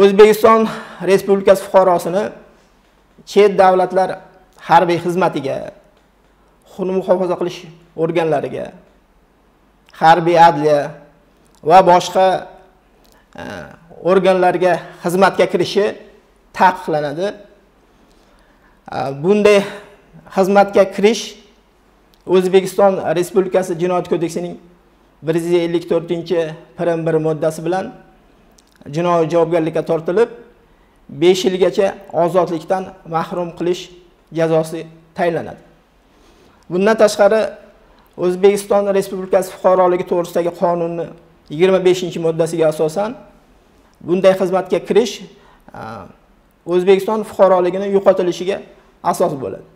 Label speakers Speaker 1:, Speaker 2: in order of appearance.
Speaker 1: o'zbekiston respublikasi fuqarosini chet davlatlar harbiy xizmatiga huquqni muhofaza qilish organlariga harbiy adliya va boshqa e, organlarga xizmatga kirishi taqiqlanadi. E, bunday xizmatga kirish o'zbekiston respublikasi jinoyat kodeksining bir yuz ellik to'rtinchi prim bir moddasi bilan jinoiy javobgarlikka tortilib besh yilgacha ozodlikdan mahrum qilish jazosi tayinlanadi. Bundan tashqari o'zbekiston respublikasi fuqaroligi to'g'risidagi qonunni yigirma beshinchi moddasiga asosan bunday xizmatga kirish o'zbekiston fuqaroligini yo'qotilishiga asos bo'ladi.